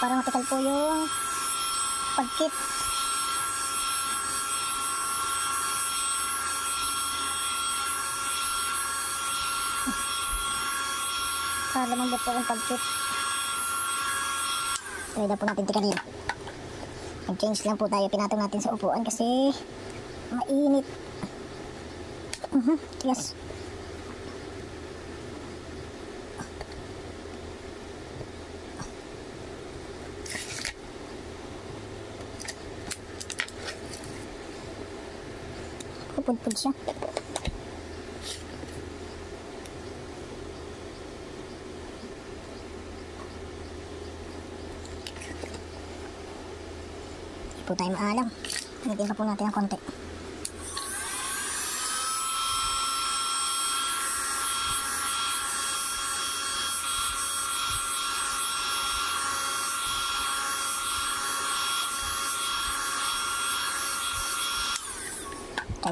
para matikal po yung pagkit. Para lumambot po yung pagkit. Try na po natin tikalin. Mag-change lang po tayo. Pinatong natin sa upuan kasi mainit. Mhm, yes. Pupudpud siya. Hindi po tayo maalam. Pa po natin ng konti.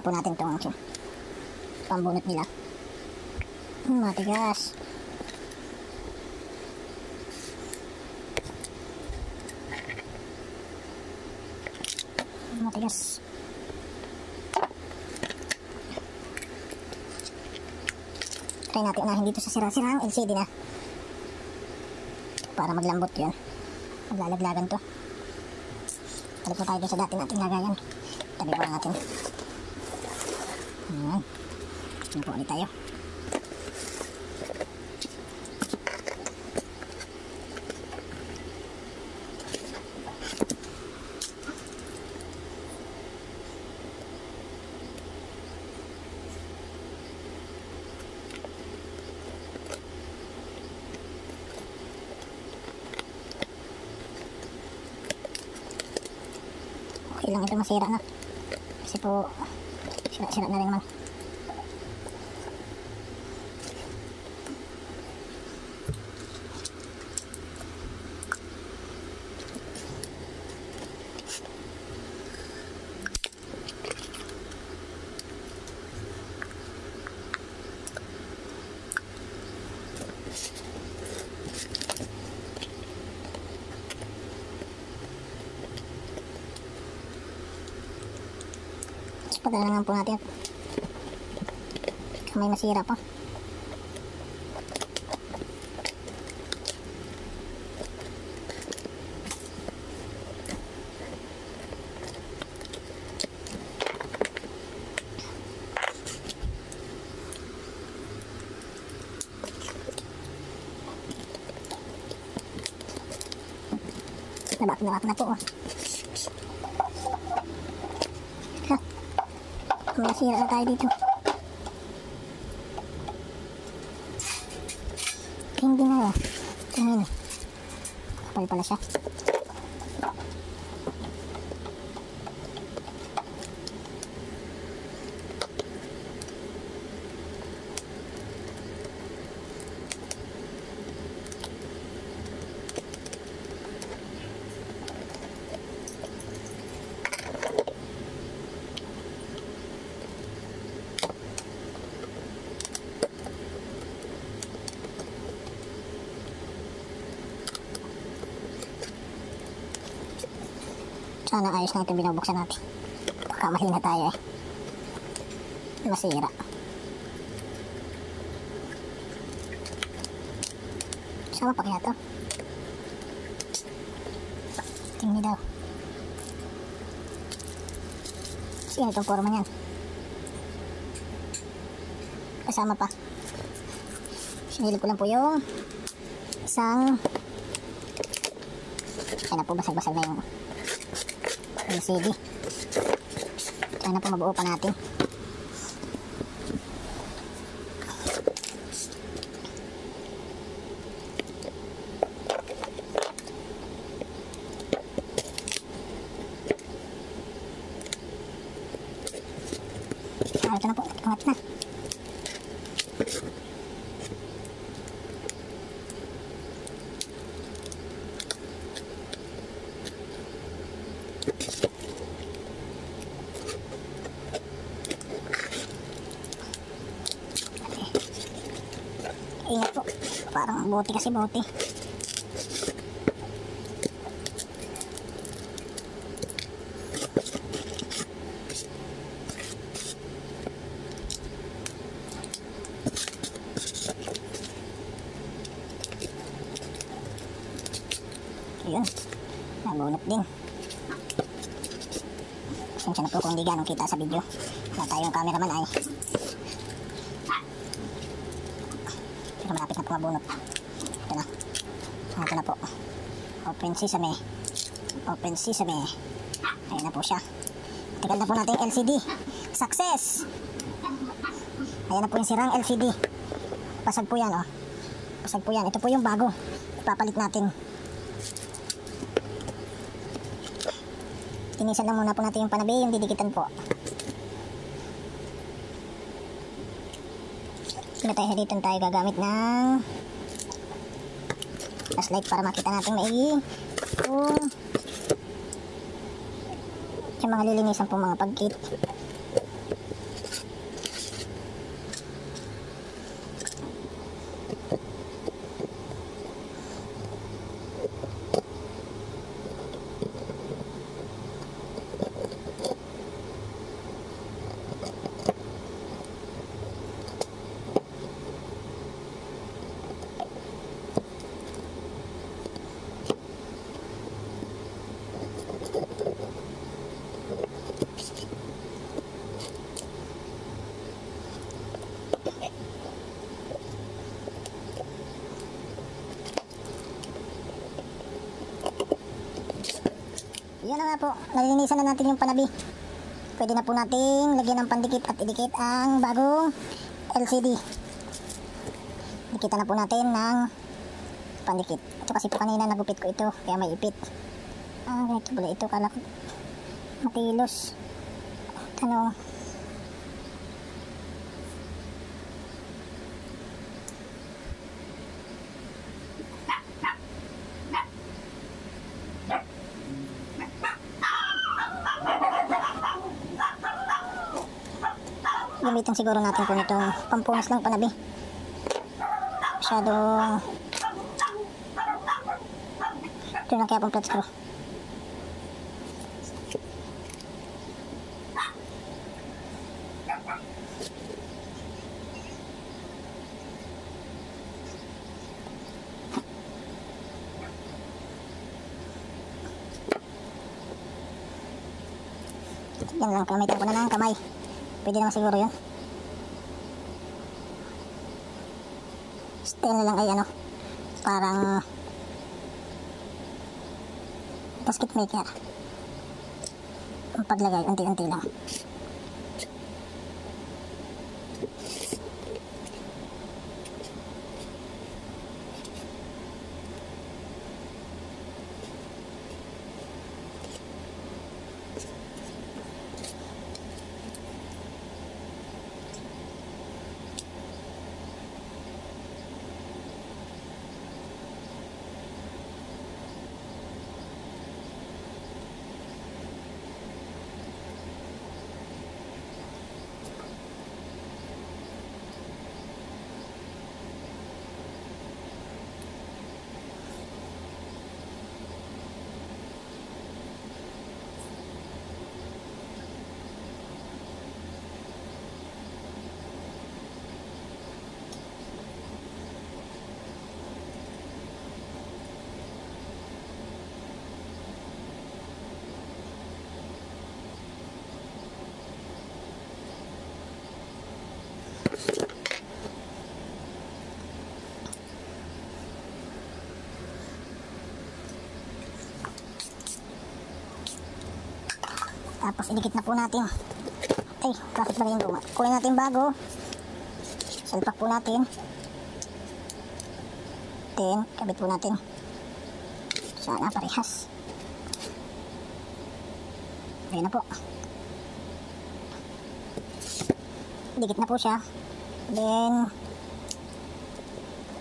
Po natin itong pambunot nila. Hmm, matigas. Matigas. Try natin unahin dito sa sira-sira ang LCD na. Para maglambot yun. Maglalaglagan to. Tali po tayo sa dati nating lagayan. Tabi po natin. Ayan. Ayan po ulit tayo. Okay lang ito masira na. Kasi po, sira-sira na rin naman. Tapos pagkakalangan po natin. Kamay masira pa. Nabak na na po. Oh. May sira na tayo dito. Hindi na. Tingin. Kapal pala siya. Sana ayos na ito binubuksan natin. Baka mahina tayo eh. Masira. Sama pa kaya to? Tingnan daw. Kasi itong forma niyan. Kasama pa. Sinilip ko lang po yung isang Kaya na po basag-basag na yung LCD. Sana po mabuo pa natin. Ah, ito na po. Angat na. bote kasi bote. Ayun. Nabunot din. Pasensya na po kung hindi ganong kita sa video. Na tayong cameraman ay. Pero malapit na po mabunot. Open sesame. Open sesame. Ayan na po siya. Tagal na po natin LCD. Success! Ayan na po yung sirang LCD. Pasag po yan, oh. Pasag po yan. Ito po yung bago. Ipapalit natin. Tinisan na muna po natin yung panabi, yung didikitan po. Kaya tayo dito tayo gagamit ng flashlight para makita natin maigi kung yung mga lilinisan po mga pagkit. Yan na nga po, nalinisan na natin yung panabi. Pwede na po nating lagyan ng pandikit at idikit ang bagong LCD. Dikitan na po natin ng pandikit. Ito kasi po kanina nagupit ko ito, kaya may ipit. Ah, ganito pala ito, kala ko matilos. Tanong, gamitin siguro natin po nitong pampunas lang panabi. Masyadong ito na kaya pang flat screw. Yan lang, gamitin ko na ng kamay. Pwede naman siguro yun. Na lang ay ano, parang basket maker. Ang paglagay, unti-unti lang. Idikit na po natin. Ay, bakit ba yung luma? Kunin natin bago. Salpak po natin. Then, kabit po natin. Sana parehas. Ayun na po. Dikit na po siya. Then,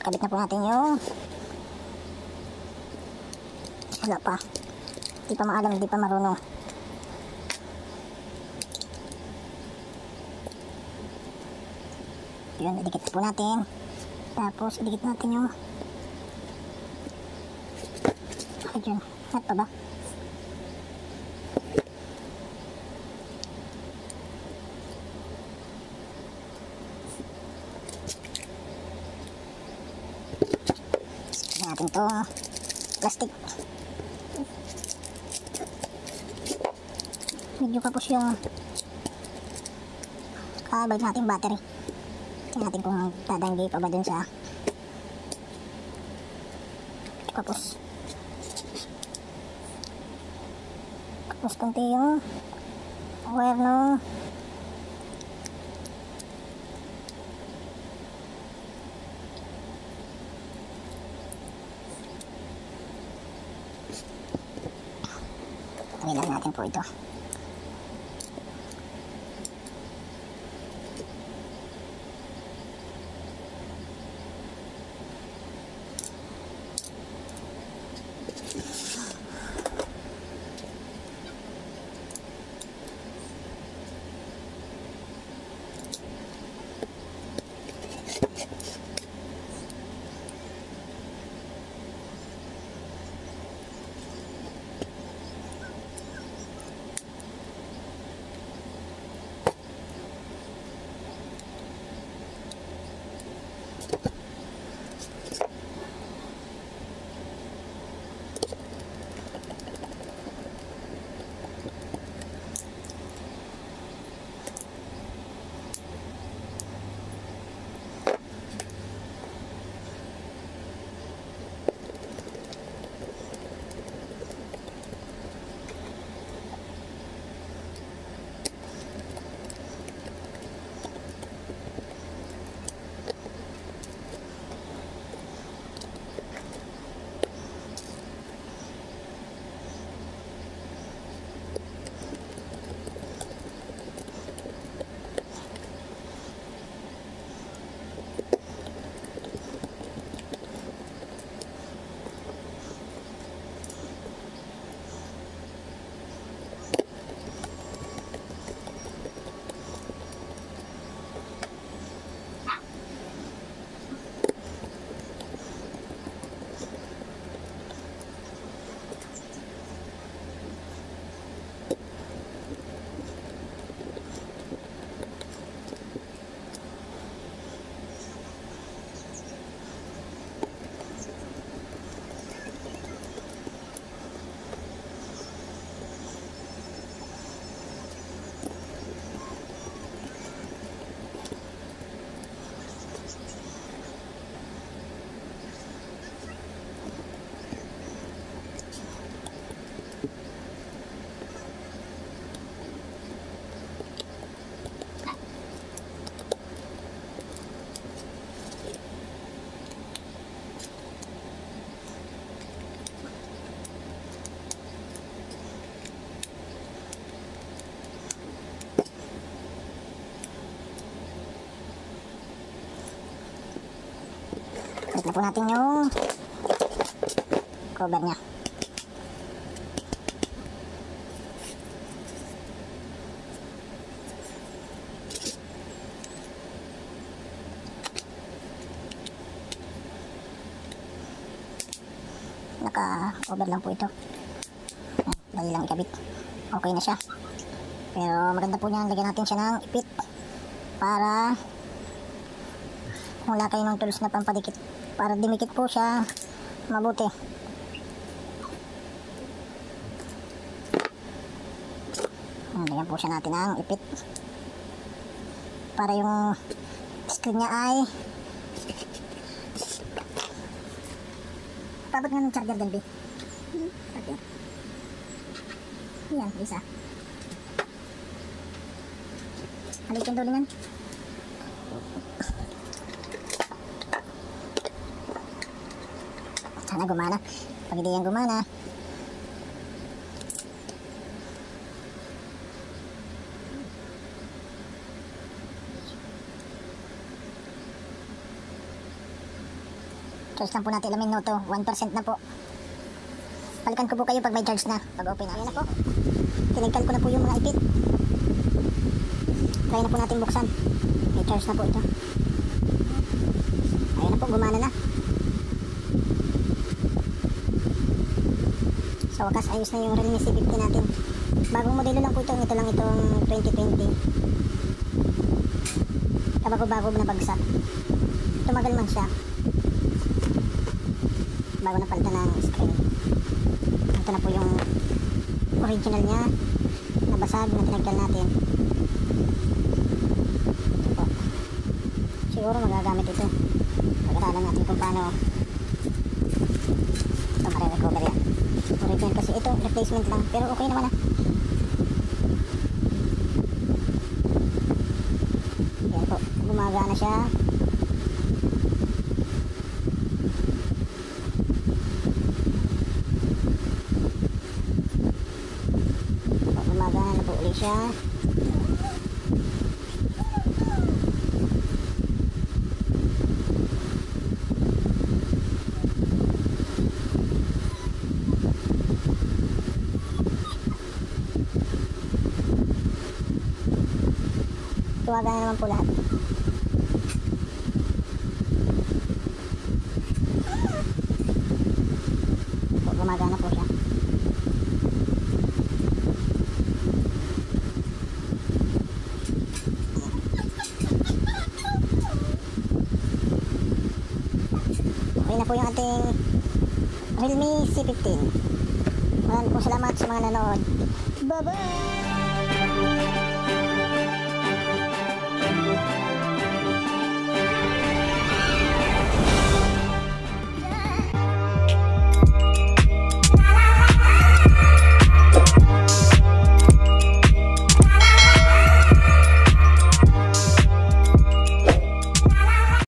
kabit na po natin yung wala pa. Di pa maalam, di pa marunong. Yun, idikit po natin. Tapos, idikit natin yung Ayun, at pa ba? Natin to. plastic. Medyo kapos yung kabag natin battery. Natin kung dadanggi pa ba dun sa kapos. Kapos konti yung wire no. Lang natin po ito. Na po natin yung cover niya. Naka-cover lang po ito. Dali lang ikabit. Okay na siya. Pero maganda po niyan, lagyan natin siya ng ipit para wala kayo ng tools na pampadikit para dimikit po siya mabuti lagyan po siya natin ng ipit para yung screen niya ay pabat nga ng charger din, B. Charger. Yan, isa. Halik yung dulo niyan. Sana gumana. Pag hindi yan gumana, Choice lang po natin alamin no to. 1% na po. Balikan ko po kayo pag may charge na. Pag open na. Ayan na po. Tinigkal ko na po yung mga ipit. Try na po natin buksan. May charge na po ito. Ayan na po, gumana na. Sa wakas, ayos na yung Realme C50 natin. Bagong modelo lang po ito. Ito lang itong 2020. Kabago-bago na bagsak. Tumagal man siya. bago na palitan ng screen. Ito na po yung original niya. Nabasag na tinaggal natin. Ito po. Siguro magagamit ito. Pag-aralan natin kung paano ito marirecover yan. Original kasi ito, replacement lang. Pero okay naman ah. Yan po, gumagana siya. Gumagana na po ulit. Gumagana naman po lahat. Po siya. Okay na po yung ating Realme C15. Maraming po salamat sa mga nanood. Bye-bye!